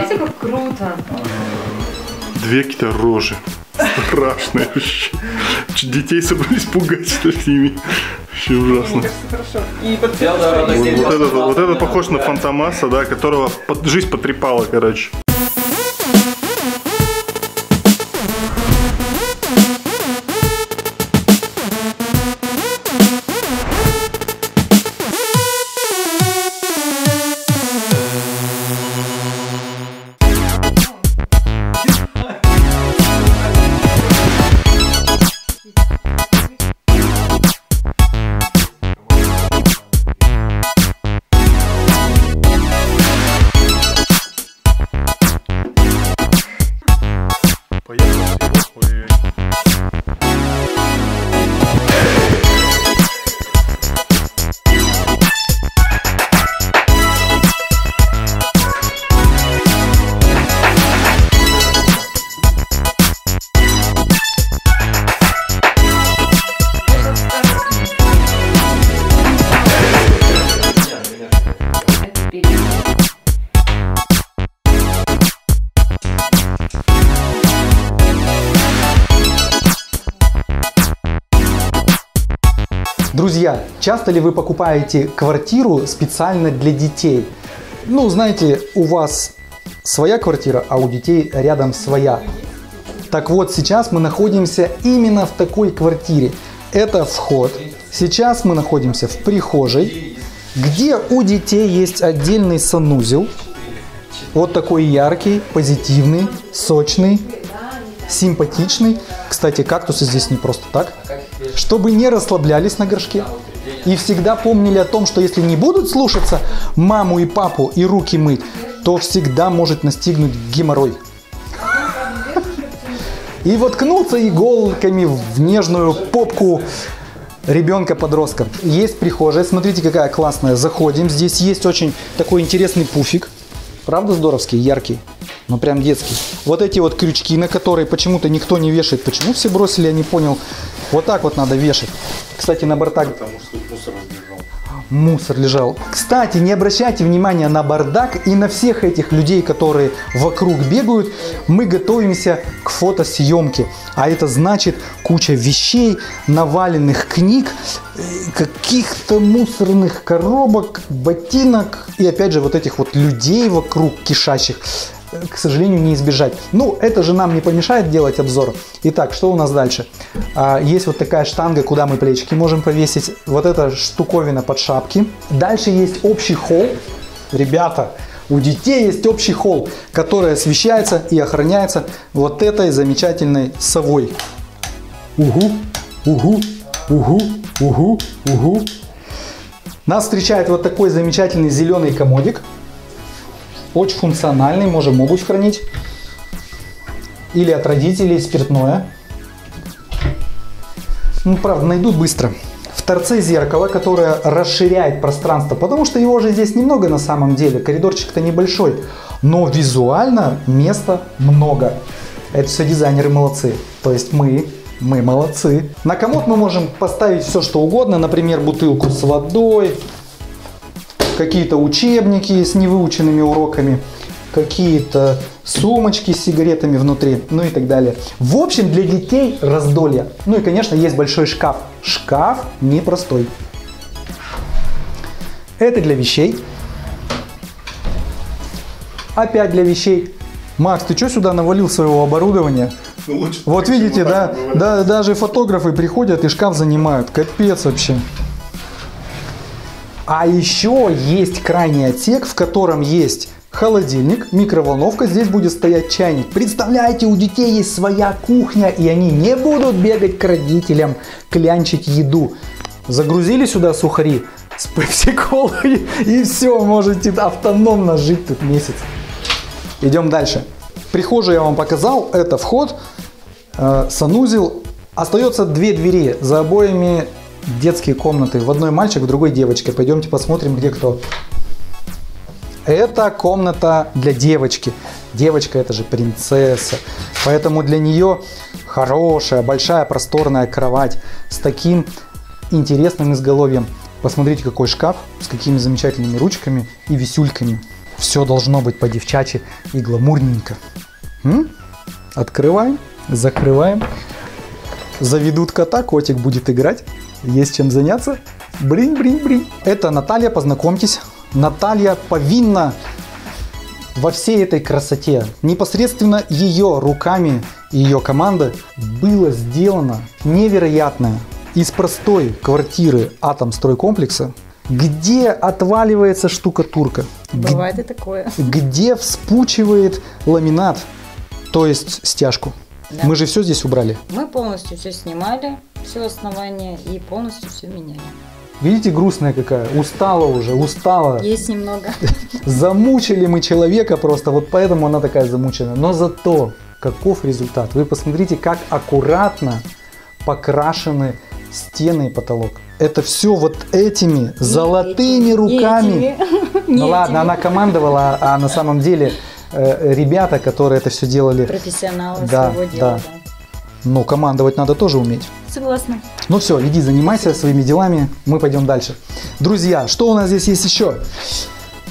Видите, как круто. Две какие-то рожи. Страшные вообще. Детей собрались пугать, что ли, ими. Вообще ужасно. И Вот, этот, вот этот похож на Фантомаса, да, которого жизнь потрепала, короче. Друзья, часто ли вы покупаете квартиру специально для детей? Ну, знаете, у вас своя квартира, а у детей рядом своя. Так вот, сейчас мы находимся именно в такой квартире. Это вход. Сейчас мы находимся в прихожей, где у детей есть отдельный санузел. Вот такой яркий, позитивный, сочный, симпатичный. Кстати, кактусы здесь не просто так. Чтобы не расслаблялись на горшке. И всегда помнили о том, что если не будут слушаться маму и папу и руки мыть, то всегда может настигнуть геморрой. И воткнуться иголками в нежную попку ребенка-подростка. Есть прихожая, смотрите, какая классная. Заходим, здесь есть очень такой интересный пуфик. Правда здоровский, яркий? Ну прям детский. Вот эти вот крючки, на которые почему-то никто не вешает. Почему все бросили, я не понял. Вот так вот надо вешать. Кстати, на бортах мусор лежал. Кстати, не обращайте внимания на бардак и на всех этих людей, которые вокруг бегают. Мы готовимся к фотосъемке. А это значит куча вещей, наваленных книг, э, каких-то мусорных коробок, ботинок и опять же вот этих вот людей вокруг кишащих к сожалению, не избежать. Ну, это же нам не помешает делать обзор. Итак, что у нас дальше? А, есть вот такая штанга, куда мы плечики можем повесить. Вот эта штуковина под шапки. Дальше есть общий холл. Ребята, у детей есть общий холл, который освещается и охраняется вот этой замечательной совой. Угу, угу, угу, угу, угу. Нас встречает вот такой замечательный зеленый комодик. Очень функциональный, можем обувь хранить. Или от родителей спиртное. Ну, правда, найдут быстро. В торце зеркало, которое расширяет пространство, потому что его же здесь немного на самом деле. Коридорчик-то небольшой, но визуально места много. Это все дизайнеры молодцы. То есть мы, мы молодцы. На комод мы можем поставить все, что угодно. Например, бутылку с водой, какие-то учебники с невыученными уроками, какие-то сумочки с сигаретами внутри, ну и так далее. В общем, для детей раздолье. Ну и, конечно, есть большой шкаф. Шкаф непростой. Это для вещей. Опять для вещей. Макс, ты что сюда навалил своего оборудования? Ну, лучше Вот видите, да, да, даже фотографы приходят и шкаф занимают. Капец вообще. А еще есть крайний отсек, в котором есть холодильник, микроволновка, здесь будет стоять чайник. Представляете, у детей есть своя кухня, и они не будут бегать к родителям, клянчить еду. Загрузили сюда сухари с пепси-колой, и все, можете автономно жить тут месяц. Идем дальше. Прихожую я вам показал, это вход, э, санузел. Остается две двери, за обоями детские комнаты. В одной мальчик, в другой девочка. Пойдемте посмотрим, где кто. Это комната для девочки. Девочка это же принцесса. Поэтому для нее хорошая, большая, просторная кровать с таким интересным изголовьем. Посмотрите, какой шкаф с какими замечательными ручками и висюльками. Все должно быть по-девчачьи и гламурненько. М? Открываем, закрываем. Заведут кота, котик будет играть. Есть чем заняться. Брин, брин, брин. Это Наталья, познакомьтесь. Наталья повинна во всей этой красоте. Непосредственно ее руками и ее команда было сделано невероятное. Из простой квартиры Атомстройкомплекса, где отваливается штукатурка, Бывает и такое. где вспучивает ламинат, то есть стяжку. Да. Мы же все здесь убрали. Мы полностью все снимали, все основания и полностью все меняли. Видите, грустная какая? Устала уже, устала. Есть немного. Замучили мы человека просто, вот поэтому она такая замученная. Но зато каков результат? Вы посмотрите, как аккуратно покрашены стены и потолок. Это все вот этими золотыми Не руками. этими, не Ну ладно, этими. она командовала, а на самом деле ребята, которые это все делали, Профессионалы Да, своего да. дела. ну, командовать надо тоже уметь. Согласна. Ну все, иди занимайся своими делами, мы пойдем дальше. Друзья, что у нас здесь есть еще?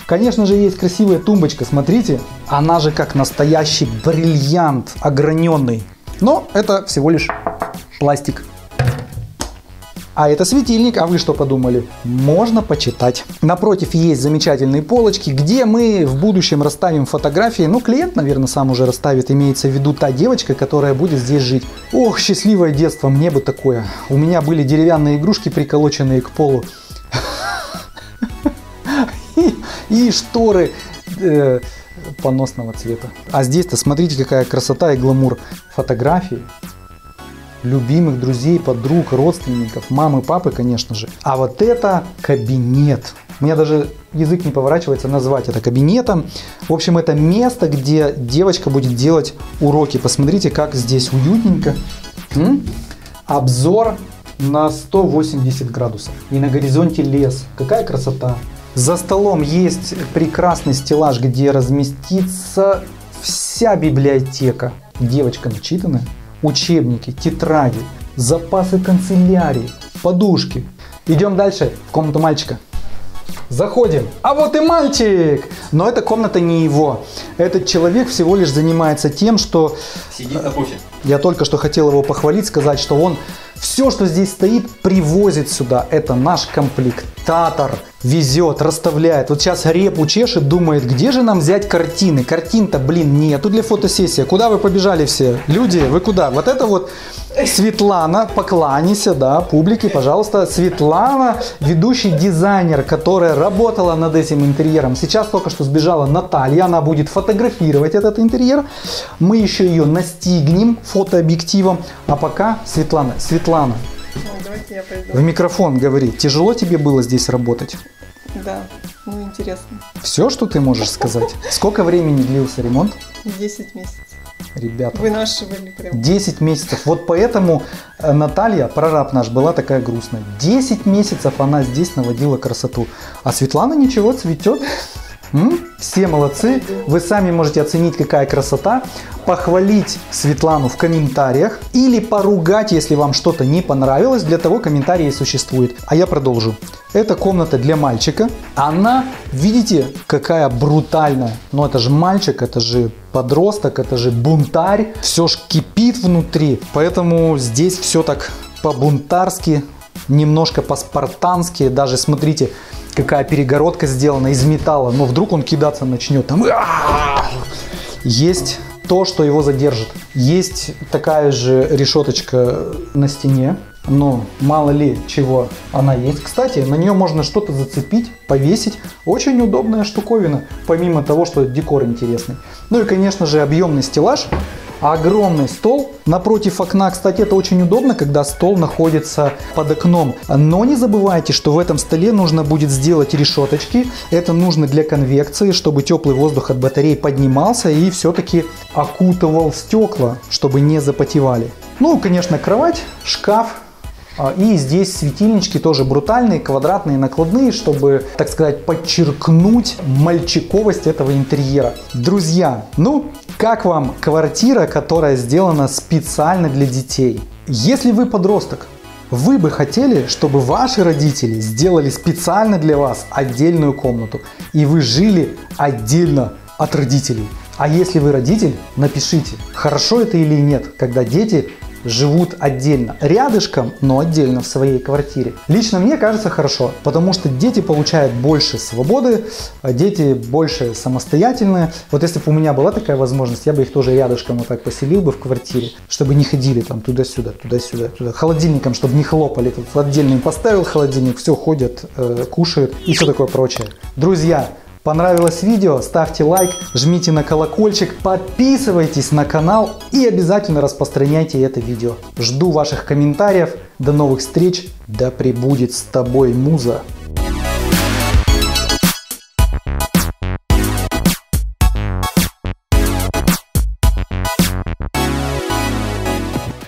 Конечно же, есть красивая тумбочка, смотрите. Она же как настоящий бриллиант, ограненный. Но это всего лишь пластик. А это светильник, а вы что подумали? Можно почитать. Напротив есть замечательные полочки, где мы в будущем расставим фотографии. Ну, клиент, наверное, сам уже расставит. Имеется в виду та девочка, которая будет здесь жить. Ох, счастливое детство, мне бы такое. У меня были деревянные игрушки, приколоченные к полу. И, шторы э, поносного цвета. А здесь-то смотрите, какая красота и гламур. Фотографии любимых друзей, подруг, родственников, мамы, папы, конечно же. А вот это кабинет. У меня даже язык не поворачивается назвать это кабинетом. В общем, это место, где девочка будет делать уроки. Посмотрите, как здесь уютненько. М? Обзор на 180 градусов. И на горизонте лес. Какая красота. За столом есть прекрасный стеллаж, где разместится вся библиотека. Девочка начитанная. Учебники, тетради, запасы канцелярии, подушки. Идем дальше в комнату мальчика. Заходим. А вот и мальчик! Но эта комната не его. Этот человек всего лишь занимается тем, что Сидит на пуфе. я только что хотел его похвалить, сказать, что он все, что здесь стоит, привозит сюда. Это наш комплектатор. Везет, расставляет. Вот сейчас репу чешет, думает, где же нам взять картины. Картин-то, блин, нету для фотосессии. Куда вы побежали все? Люди, вы куда? Вот это вот Светлана, покланяйся, да, публике, пожалуйста. Светлана, ведущий дизайнер, которая работала над этим интерьером. Сейчас только что сбежала Наталья, она будет фотографировать этот интерьер. Мы еще ее настигнем фотообъективом. А пока Светлана, Светлана, давайте я пойду. в микрофон говори. Тяжело тебе было здесь работать? Да, ну интересно. Все, что ты можешь сказать? Сколько времени длился ремонт? 10 месяцев. Ребята, Вынашивали прям. 10 месяцев. Вот поэтому э, Наталья, прораб наш, была такая грустная. 10 месяцев она здесь наводила красоту. А Светлана ничего, цветет. Все молодцы. Вы сами можете оценить, какая красота. Похвалить Светлану в комментариях. Или поругать, если вам что-то не понравилось. Для того комментарии существует. А я продолжу. Это комната для мальчика. Она, видите, какая брутальная. Но это же мальчик, это же подросток, это же бунтарь. Все ж кипит внутри. Поэтому здесь все так по-бунтарски, немножко по-спартански. Даже смотрите, какая перегородка сделана из металла. Но вдруг он кидаться начнет. Там есть то, что его задержит. Есть такая же решеточка на стене, но мало ли чего она есть. Кстати, на нее можно что-то зацепить, повесить. Очень удобная штуковина, помимо того, что декор интересный. Ну и, конечно же, объемный стеллаж. Огромный стол. Напротив окна, кстати, это очень удобно, когда стол находится под окном. Но не забывайте, что в этом столе нужно будет сделать решеточки. Это нужно для конвекции, чтобы теплый воздух от батареи поднимался и все-таки окутывал стекла, чтобы не запотевали. Ну, конечно, кровать, шкаф, И здесь светильнички тоже брутальные, квадратные, накладные, чтобы, так сказать, подчеркнуть мальчиковость этого интерьера. Друзья, ну, как вам квартира, которая сделана специально для детей? Если вы подросток, Вы бы хотели, чтобы ваши родители сделали специально для вас отдельную комнату, и вы жили отдельно от родителей. А если вы родитель, напишите, хорошо это или нет, когда дети живут отдельно, рядышком, но отдельно в своей квартире. Лично мне кажется хорошо, потому что дети получают больше свободы, а дети больше самостоятельные. Вот если бы у меня была такая возможность, я бы их тоже рядышком вот так поселил бы в квартире, чтобы не ходили там туда-сюда, туда-сюда, туда, холодильником, чтобы не хлопали. Тут отдельный поставил холодильник, все ходят, э, кушают и все такое прочее. Друзья, Понравилось видео? Ставьте лайк, жмите на колокольчик, подписывайтесь на канал и обязательно распространяйте это видео. Жду ваших комментариев. До новых встреч. Да пребудет с тобой муза.